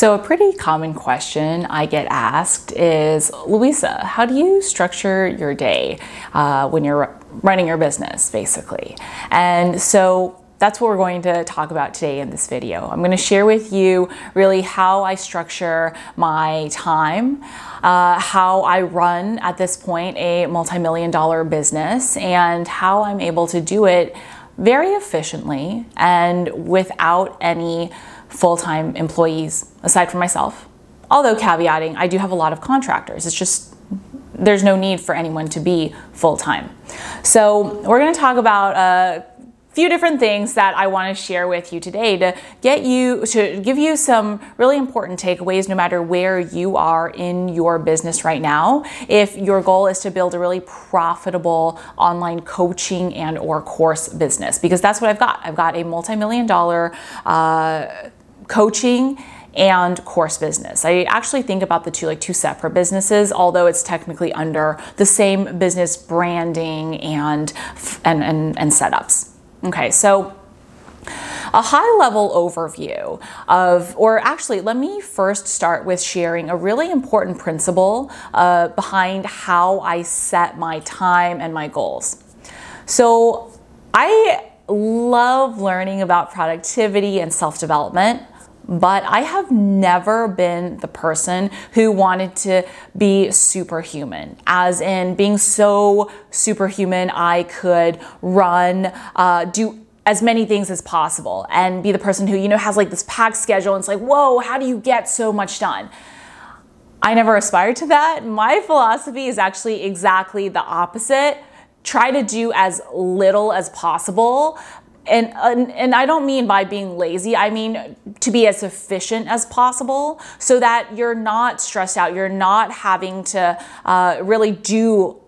So, a pretty common question I get asked is Luisa, how do you structure your day uh, when you're running your business, basically? And so, that's what we're going to talk about today in this video. I'm going to share with you really how I structure my time, uh, how I run at this point a multi million dollar business, and how I'm able to do it very efficiently and without any full time employees aside from myself. Although, caveating, I do have a lot of contractors. It's just there's no need for anyone to be full time. So, we're going to talk about a few different things that I want to share with you today to get you to give you some really important takeaways no matter where you are in your business right now. If your goal is to build a really profitable online coaching and or course business because that's what I've got. I've got a multi-million dollar uh, coaching and course business. I actually think about the two like two separate businesses, although it's technically under the same business branding and and and, and setups. Okay, so a high level overview of, or actually, let me first start with sharing a really important principle uh, behind how I set my time and my goals. So, I love learning about productivity and self development but I have never been the person who wanted to be superhuman, as in being so superhuman I could run, uh, do as many things as possible, and be the person who, you know, has like this packed schedule and it's like, whoa, how do you get so much done? I never aspired to that. My philosophy is actually exactly the opposite. Try to do as little as possible, and, and, I don't mean by being lazy, I mean to be as efficient as possible so that you're not stressed out. You're not having to uh, really do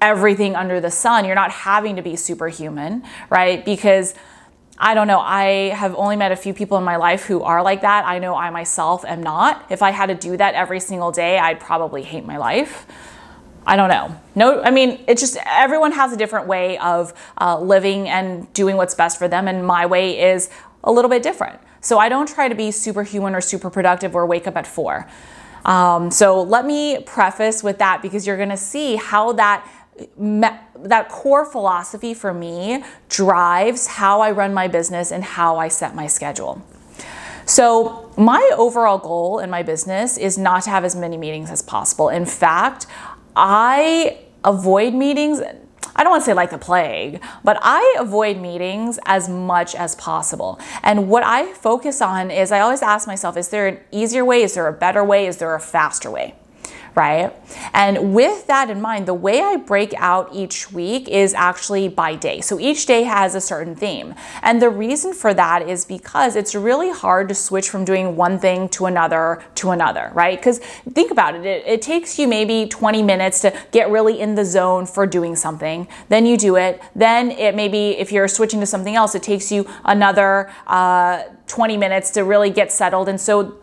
everything under the sun. You're not having to be superhuman, right? Because I don't know, I have only met a few people in my life who are like that. I know I myself am not. If I had to do that every single day, I'd probably hate my life. I don't know. No, I mean, it's just everyone has a different way of uh, living and doing what's best for them, and my way is a little bit different. So I don't try to be superhuman or super productive or wake up at four. Um, so let me preface with that because you're going to see how that that core philosophy for me drives how I run my business and how I set my schedule. So, my overall goal in my business is not to have as many meetings as possible. In fact, I avoid meetings. I don't want to say like the plague, but I avoid meetings as much as possible. And what I focus on is I always ask myself, is there an easier way? Is there a better way? Is there a faster way? Right? And with that in mind, the way I break out each week is actually by day. So each day has a certain theme. And the reason for that is because it's really hard to switch from doing one thing to another to another, right? Because think about it, it, it takes you maybe 20 minutes to get really in the zone for doing something. Then you do it. Then it maybe, if you're switching to something else, it takes you another uh, 20 minutes to really get settled. And so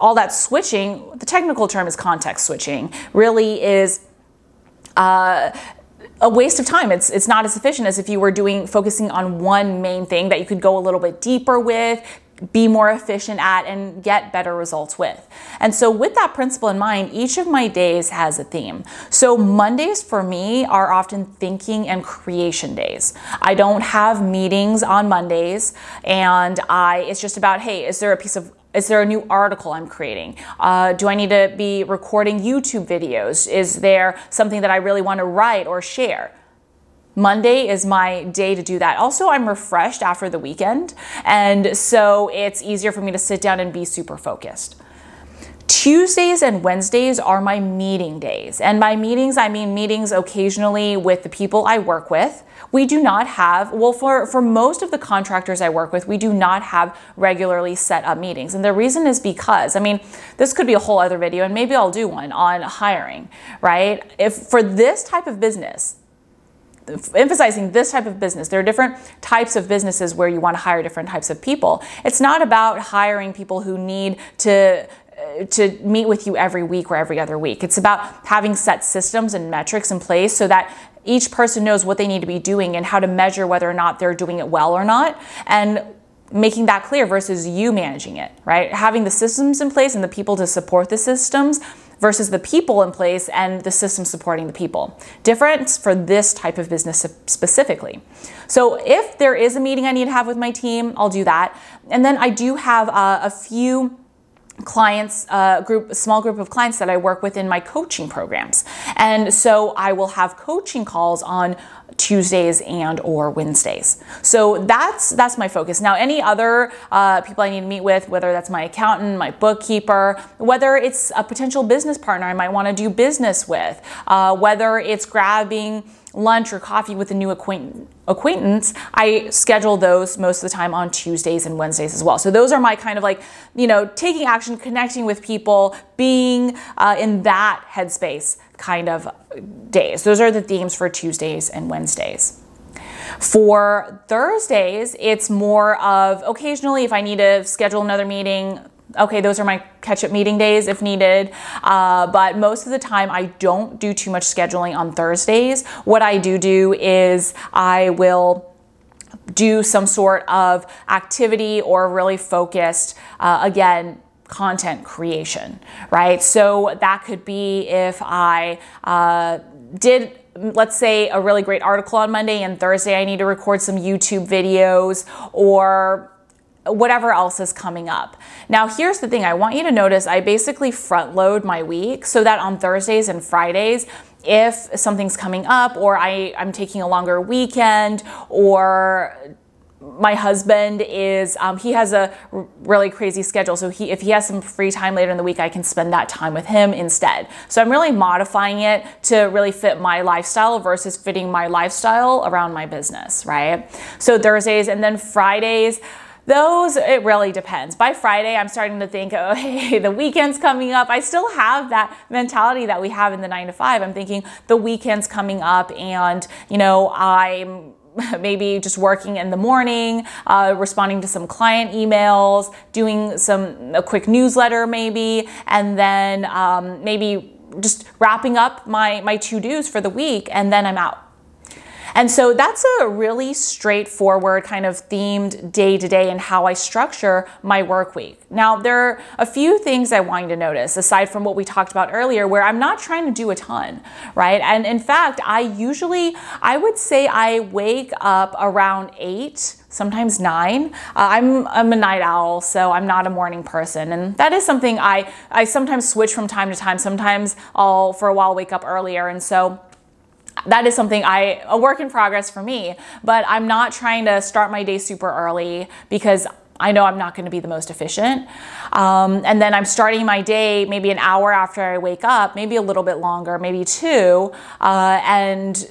all that switching, the technical term is context switching, really is uh, a waste of time. It's it's not as efficient as if you were doing focusing on one main thing that you could go a little bit deeper with, be more efficient at and get better results with. And so with that principle in mind, each of my days has a theme. So Mondays for me are often thinking and creation days. I don't have meetings on Mondays and I it's just about hey, is there a piece of is there a new article I'm creating? Uh, do I need to be recording YouTube videos? Is there something that I really want to write or share? Monday is my day to do that. Also, I'm refreshed after the weekend, and so it's easier for me to sit down and be super focused. Tuesdays and Wednesdays are my meeting days. And by meetings, I mean meetings occasionally with the people I work with we do not have, well, for, for most of the contractors I work with, we do not have regularly set up meetings. And the reason is because, I mean, this could be a whole other video, and maybe I'll do one on hiring, right? If for this type of business, emphasizing this type of business. There are different types of businesses where you want to hire different types of people. It's not about hiring people who need to uh, to meet with you every week or every other week. It's about having set systems and metrics in place so that each person knows what they need to be doing and how to measure whether or not they're doing it well or not. And making that clear versus you managing it, right? Having the systems in place and the people to support the systems versus the people in place and the system supporting the people. Difference for this type of business specifically. So if there is a meeting I need to have with my team, I'll do that. And then I do have uh, a few clients, uh, group, small group of clients that I work with in my coaching programs. And so I will have coaching calls on Tuesdays and or Wednesdays. So that's that's my focus. Now, any other uh, people I need to meet with, whether that's my accountant, my bookkeeper, whether it's a potential business partner I might want to do business with, uh, whether it's grabbing lunch or coffee with a new acquaintance, I schedule those most of the time on Tuesdays and Wednesdays as well. So those are my kind of like, you know, taking action, connecting with people, being uh, in that headspace kind of days. Those are the themes for Tuesdays and Wednesdays. For Thursdays, it's more of occasionally if I need to schedule another meeting, okay, those are my catch up meeting days if needed. Uh, but most of the time, I don't do too much scheduling on Thursdays. What I do do is I will do some sort of activity or really focused, uh, again, content creation, right? So that could be if I uh, did let's say a really great article on Monday and Thursday I need to record some YouTube videos or whatever else is coming up. Now, here's the thing. I want you to notice I basically front load my week so that on Thursdays and Fridays, if something's coming up or I, I'm taking a longer weekend or my husband is um, he has a really crazy schedule. So he if he has some free time later in the week i can spend that time with him instead. So i'm really modifying it to really fit my lifestyle versus fitting my lifestyle around my business right? So thursdays and then fridays those it really depends. By friday i'm starting to think oh hey the weekend's coming up. I still have that mentality that we have in the nine to five. I'm thinking the weekend's coming up and you know i'm maybe just working in the morning, uh, responding to some client emails, doing some a quick newsletter maybe, and then um, maybe just wrapping up my my to dos for the week, and then I'm out. And so that's a really straightforward kind of themed day to day and how I structure my work week. Now, there are a few things I want you to notice aside from what we talked about earlier where I'm not trying to do a ton, right? And in fact, I usually, I would say I wake up around eight sometimes nine. Uh, I'm, I'm a night owl, so I'm not a morning person. And that is something I, I sometimes switch from time to time. Sometimes I'll, for a while, wake up earlier. And so that is something I a work in progress for me, but I'm not trying to start my day super early because I know I'm not going to be the most efficient. Um, and then I'm starting my day maybe an hour after I wake up, maybe a little bit longer, maybe two, uh, and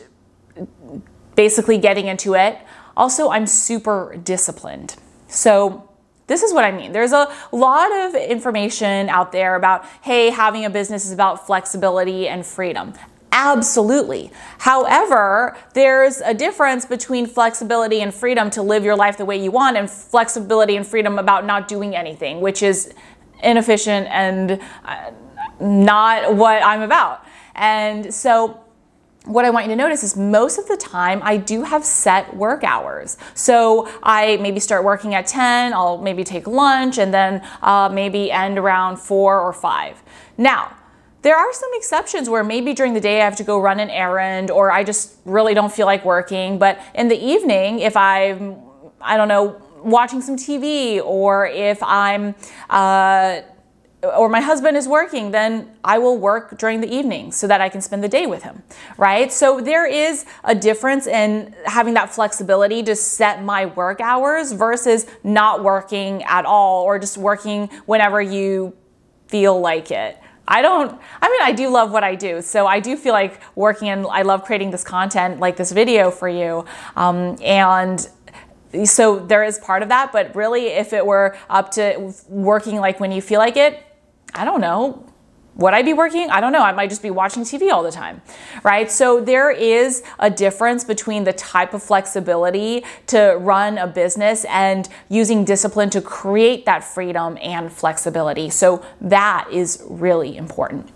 basically getting into it. Also, I'm super disciplined. So, this is what I mean. There's a lot of information out there about, hey, having a business is about flexibility and freedom. Absolutely. However, there's a difference between flexibility and freedom to live your life the way you want and flexibility and freedom about not doing anything, which is inefficient and uh, not what I'm about. And so, what I want you to notice is most of the time I do have set work hours. So I maybe start working at 10, I'll maybe take lunch, and then uh, maybe end around 4 or 5. Now, there are some exceptions where maybe during the day I have to go run an errand or I just really don't feel like working. But in the evening, if I'm, I don't know, watching some TV or if I'm, uh, or my husband is working, then I will work during the evening so that I can spend the day with him, right? So there is a difference in having that flexibility to set my work hours versus not working at all or just working whenever you feel like it. I don't, I mean, I do love what I do. So I do feel like working and I love creating this content like this video for you. Um, and so there is part of that, but really, if it were up to working like when you feel like it, I don't know. Would I be working? I don't know. I might just be watching TV all the time, right? So there is a difference between the type of flexibility to run a business and using discipline to create that freedom and flexibility. So that is really important.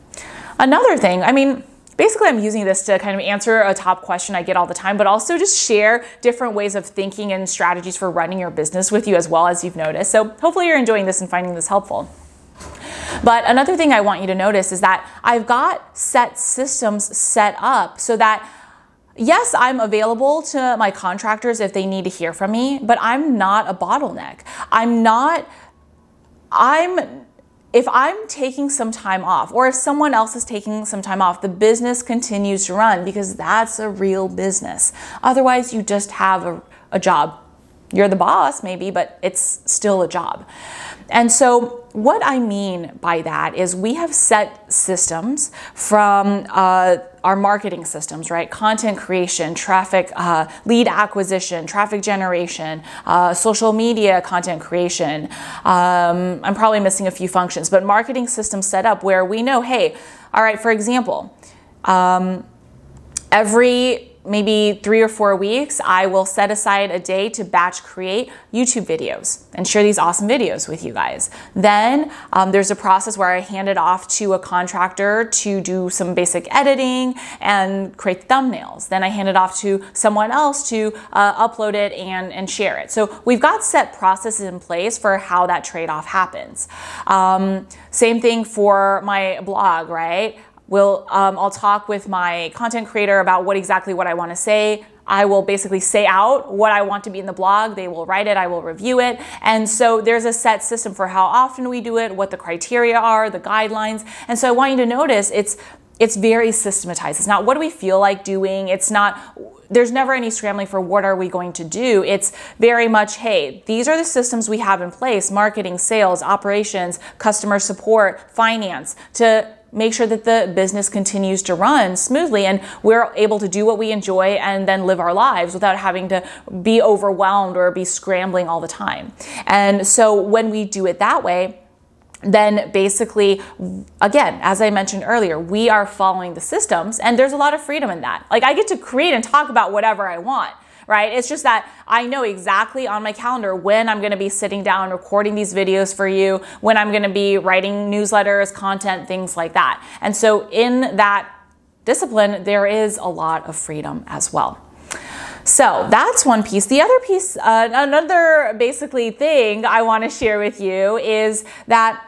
Another thing, I mean, basically I'm using this to kind of answer a top question I get all the time, but also just share different ways of thinking and strategies for running your business with you as well as you've noticed. So hopefully you're enjoying this and finding this helpful. But another thing I want you to notice is that I've got set systems set up so that Yes, I'm available to my contractors if they need to hear from me, but I'm not a bottleneck. I'm not, I'm if I'm taking some time off, or if someone else is taking some time off, the business continues to run because that's a real business. Otherwise, you just have a, a job. You're the boss, maybe, but it's still a job. And so, what I mean by that is we have set systems from uh, our marketing systems, right? Content creation, traffic, uh, lead acquisition, traffic generation, uh, social media content creation. Um, I'm probably missing a few functions, but marketing systems set up where we know, hey, all right, for example, um, every maybe three or four weeks, I will set aside a day to batch create YouTube videos and share these awesome videos with you guys. Then um, there's a process where I hand it off to a contractor to do some basic editing and create thumbnails. Then I hand it off to someone else to uh, upload it and, and share it. So we've got set processes in place for how that trade off happens. Um, same thing for my blog, right? We'll, um, I'll talk with my content creator about what exactly what I want to say. I will basically say out what I want to be in the blog. They will write it, I will review it. And so there's a set system for how often we do it, what the criteria are, the guidelines. And so I want you to notice it's it's very systematized. It's not what do we feel like doing? It's not there's never any scrambling for what are we going to do. It's very much, hey, these are the systems we have in place, marketing, sales, operations, customer support, finance to make sure that the business continues to run smoothly and we're able to do what we enjoy and then live our lives without having to be overwhelmed or be scrambling all the time. And so when we do it that way, then basically, again, as I mentioned earlier, we are following the systems and there's a lot of freedom in that. Like I get to create and talk about whatever I want right? It's just that I know exactly on my calendar when I'm going to be sitting down recording these videos for you, when I'm going to be writing newsletters, content, things like that. And so in that discipline, there is a lot of freedom as well. So that's one piece. The other piece, uh, another basically thing I want to share with you is that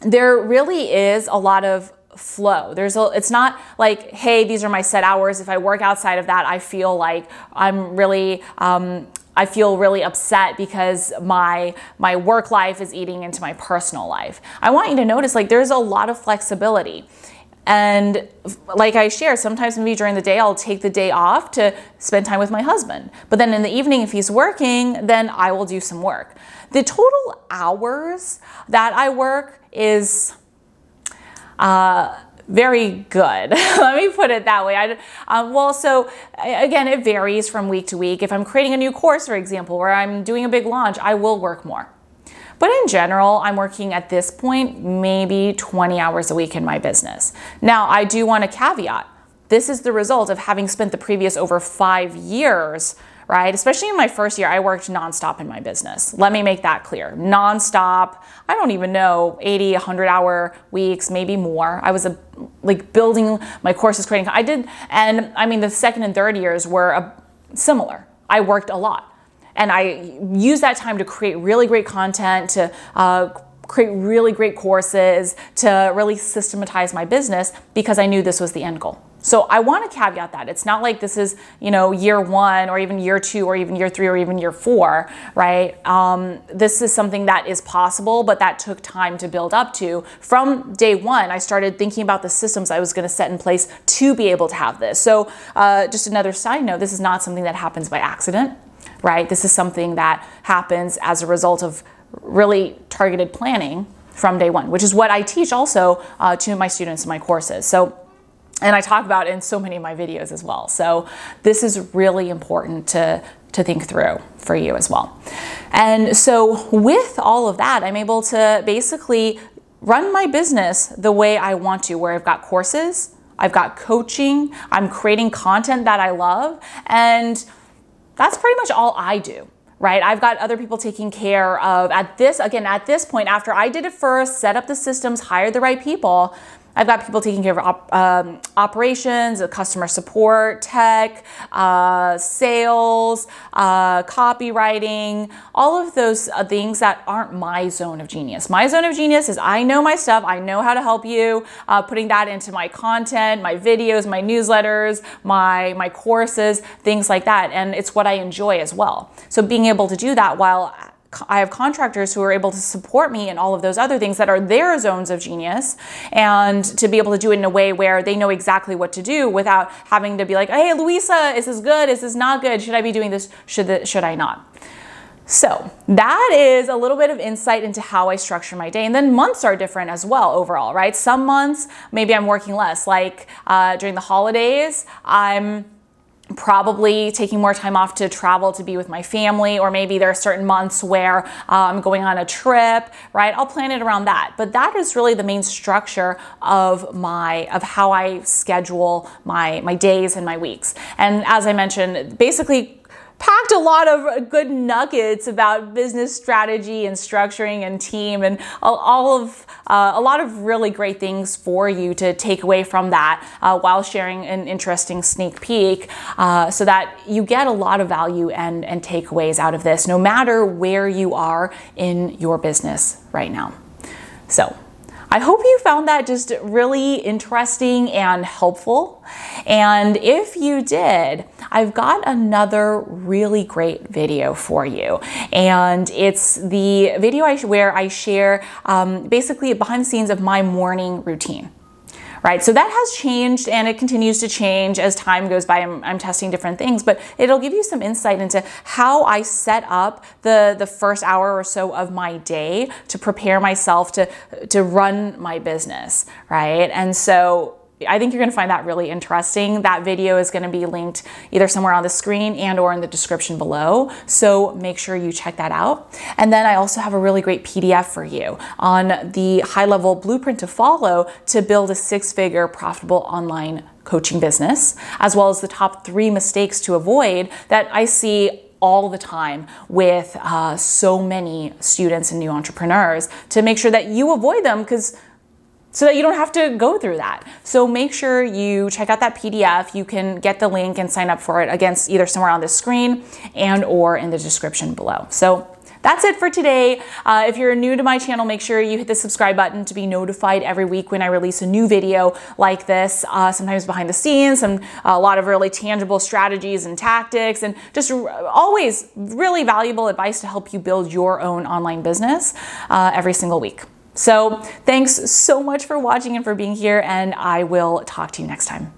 there really is a lot of flow. There's a, it's not like, hey, these are my set hours. If I work outside of that, I feel like I'm really, um, I feel really upset because my my work life is eating into my personal life. I want you to notice like there's a lot of flexibility. And like I share, sometimes maybe during the day I'll take the day off to spend time with my husband. But then in the evening, if he's working, then I will do some work. The total hours that I work is uh, very good. Let me put it that way. I, um, well, so again, it varies from week to week. If I'm creating a new course, for example, where I'm doing a big launch, I will work more. But in general, I'm working at this point maybe 20 hours a week in my business. Now, I do want to caveat this is the result of having spent the previous over five years right? Especially in my first year, I worked nonstop in my business. Let me make that clear. Nonstop. I don't even know, 80, 100 hour weeks, maybe more. I was a, like building my courses, creating. I did, and I mean, the second and third years were a, similar. I worked a lot. And I used that time to create really great content, to uh, create really great courses, to really systematize my business because I knew this was the end goal. So I want to caveat that. It's not like this is, you know, year one or even year two or even year three or even year four, right? Um, this is something that is possible, but that took time to build up to. From day one, I started thinking about the systems I was going to set in place to be able to have this. So uh, just another side note, this is not something that happens by accident, right? This is something that happens as a result of really targeted planning from day one, which is what I teach also uh, to my students in my courses. So and I talk about it in so many of my videos as well. So this is really important to, to think through for you as well. And so with all of that, I'm able to basically run my business the way I want to, where I've got courses, I've got coaching, I'm creating content that I love, and that's pretty much all I do right? I've got other people taking care of at this, again, at this point, after I did it first, set up the systems, hired the right people, I've got people taking care of op, um, operations, customer support, tech, uh, sales, uh, copywriting, all of those uh, things that aren't my zone of genius. My zone of genius is I know my stuff, I know how to help you, uh, putting that into my content, my videos, my newsletters, my, my courses, things like that. And it's what I enjoy as well. So being able to do that while I have contractors who are able to support me in all of those other things that are their zones of genius and to be able to do it in a way where they know exactly what to do without having to be like, hey, Luisa, is this good? Is this not good? Should I be doing this? Should, the, should I not? So that is a little bit of insight into how I structure my day. And then months are different as well overall, right? Some months, maybe I'm working less. Like uh, during the holidays, I'm probably taking more time off to travel to be with my family, or maybe there are certain months where I'm going on a trip, right? I'll plan it around that. But that is really the main structure of my of how I schedule my my days and my weeks. And as I mentioned, basically packed a lot of good nuggets about business strategy and structuring and team and all of uh, a lot of really great things for you to take away from that uh, while sharing an interesting sneak peek uh, so that you get a lot of value and, and takeaways out of this no matter where you are in your business right now. So I hope you found that just really interesting and helpful. And if you did, I've got another really great video for you. And it's the video where I share um, basically behind the scenes of my morning routine right? So that has changed and it continues to change as time goes by. I'm, I'm, testing different things, but it'll give you some insight into how I set up the, the first hour or so of my day to prepare myself to, to run my business, right? And so I think you're going to find that really interesting. That video is going to be linked either somewhere on the screen and or in the description below. So make sure you check that out. And then I also have a really great PDF for you on the high level blueprint to follow to build a six figure profitable online coaching business, as well as the top three mistakes to avoid that I see all the time with uh, so many students and new entrepreneurs to make sure that you avoid them because so that you don't have to go through that. So make sure you check out that PDF. You can get the link and sign up for it against either somewhere on the screen and or in the description below. So that's it for today. Uh, if you're new to my channel, make sure you hit the subscribe button to be notified every week when I release a new video like this, uh, sometimes behind the scenes, and a lot of really tangible strategies and tactics, and just always really valuable advice to help you build your own online business uh, every single week. So thanks so much for watching and for being here, and I will talk to you next time.